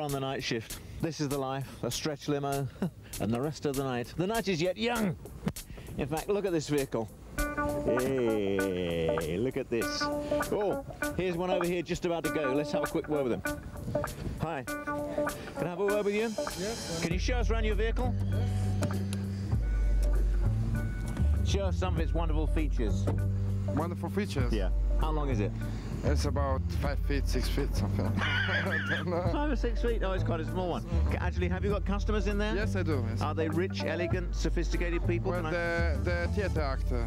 On the night shift. This is the life, a stretch limo, and the rest of the night. The night is yet young. In fact, look at this vehicle. Hey, look at this. Oh, here's one over here just about to go. Let's have a quick word with him. Hi. Can I have a word with you? Yes. Can you show us around your vehicle? Show us some of its wonderful features. Wonderful features. Yeah. How long is it? It's about five feet, six feet, something. I don't. Five or six feet. Oh, it's quite a small one. Actually, have you got customers in there? Yes, I do. Yes. Are they rich, elegant, sophisticated people? well, the the theater actor.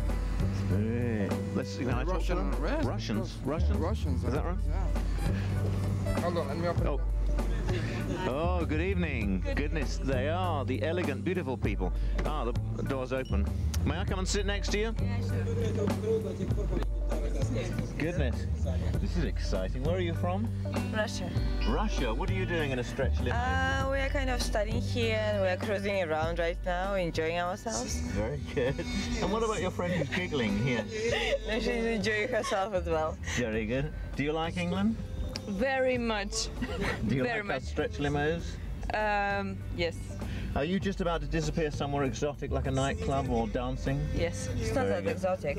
Hey, Let's can I talk to them? Russians. Russians. Russians. Is that right? Yeah. Hold on, let me open. Oh. Oh, good evening. Goodness, they are the elegant, beautiful people. Ah, the door's open. May I come and sit next to you? Goodness, this is exciting. Where are you from? Russia. Russia. What are you doing in a stretch limo? Uh, we are kind of studying here and we are cruising around right now, enjoying ourselves. Very good. And what about your friend who's giggling here? And she's enjoying herself as well. Very good. Do you like England? Very much. Do you Very like our much. stretch limos? Um, yes. Are you just about to disappear somewhere exotic like a nightclub or dancing? Yes. It's not Very that good. exotic.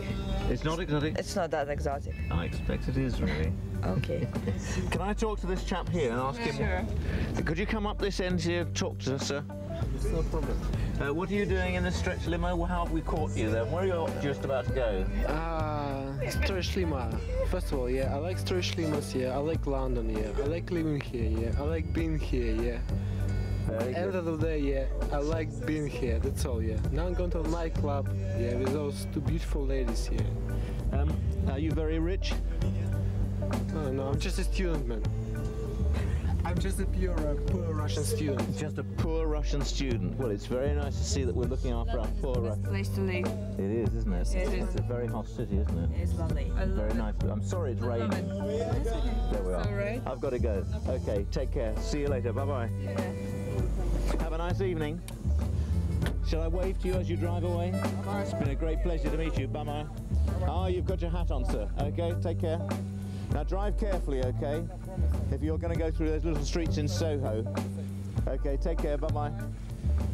It's not exotic? It's not that exotic. I expect it is really. Okay. Can I talk to this chap here and ask him? Sure. Could you come up this end here and talk to us, sir? no problem. Uh, what are you doing in this stretch limo? Well, How have we caught you then? Where are you just about to go? Uh, Stretch limo. First of all, yeah, I like Stretch limos, yeah. I like London, yeah. I like living here, yeah. I like being here, yeah. Very End of the day, yeah, I like being here, that's all, yeah. Now I'm going to a nightclub, yeah, with those two beautiful ladies here. Um, are you very rich? No, no, I'm just a student, man. I'm just a pure, uh, poor Russian student. Just a poor Russian student. Well, it's very nice to see that we're looking after our poor. Ru- Best place to live. It is, isn't it? It is. It's a very hot city, isn't it? It's lovely. I love Very it. nice. I'm sorry it's raining. There we are. all right. I've got to go. Okay, take care. See you later. Bye bye. Have a nice evening. Shall I wave to you as you drive away? It's been a great pleasure to meet you. Bye bye. Oh, you've got your hat on, sir. Okay, take care. Now drive carefully, okay? If you're going to go through those little streets in Soho. Okay, take care. Bye bye.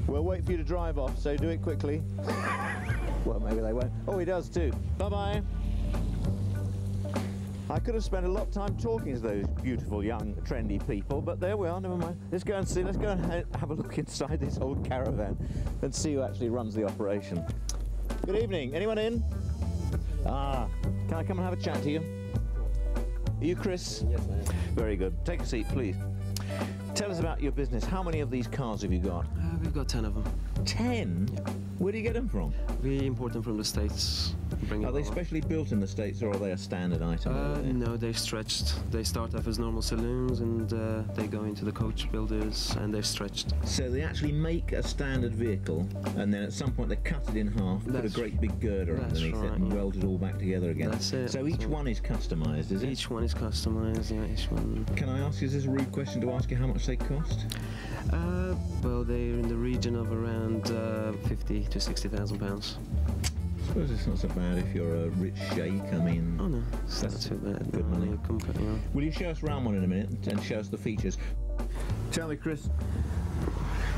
We'll wait for you to drive off, so do it quickly. well, maybe they won't. Oh, he does too. Bye bye. I could have spent a lot of time talking to those beautiful, young, trendy people, but there we are, never mind. Let's go and see, let's go and ha- have a look inside this old caravan and see who actually runs the operation. Good evening, anyone in? Ah, can I come and have a chat to you? Are you Chris? Yes, I am. Very good. Take a seat, please. Tell us about your business. How many of these cars have you got? Uh, we've got 10 of them. Ten? Where do you get them from? We import them from the States. Are they specially built in the States or are they a standard item? Uh, no, they're stretched. They start off as normal saloons and uh, they go into the coach builders and they're stretched. So they actually make a standard vehicle, and then at some point they cut it in half, put a great big girder that's underneath it, and yeah. weld it all back together again. That's it, So each that's one is customised, is it? Each one is customized, yeah, each one. Can I ask? Is this a rude question to ask you how much they cost? Uh, well, they're in the region of around uh, 50 to 60,000 pounds. I suppose it's not so bad if you're a rich sheikh. I mean, Oh no, it's That's not too bad. good no, money. you can put- yeah. will you show us around one in a minute and show us the features? Tell me, Chris.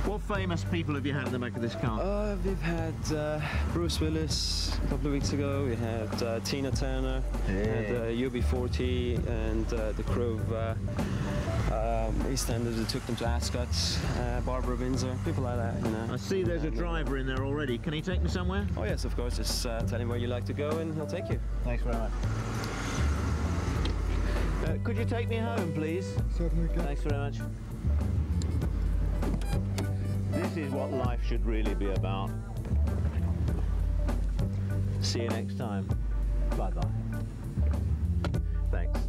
What famous people have you had in the back of this car? Uh, we've had uh, Bruce Willis a couple of weeks ago. We had uh, Tina Turner, Hey. had uh, UB40, and uh, the crew of uh, EastEnders who took them to Ascot, uh, Barbara Windsor, people like that, you know. I see there's a uh, driver in there already. Can he take me somewhere? Oh yes, of course. Just uh, tell him where you'd like to go, and he'll take you. Thanks very much. Uh, could you take me home, please? Certainly can. Thanks very much. This is what life should really be about. See you next time. Bye bye. Thanks.